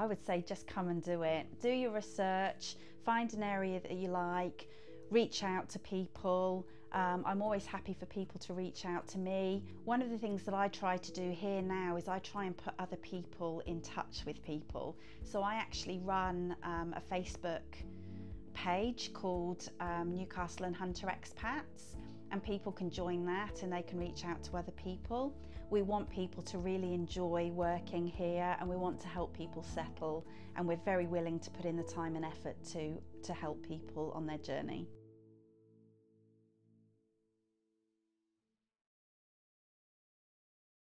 I would say just come and do it. Do your research, find an area that you like, reach out to people. Um, I'm always happy for people to reach out to me. One of the things that I try to do here now is I try and put other people in touch with people. So I actually run um, a Facebook page called um, Newcastle and Hunter Expats and people can join that and they can reach out to other people. We want people to really enjoy working here and we want to help people settle and we're very willing to put in the time and effort to, to help people on their journey.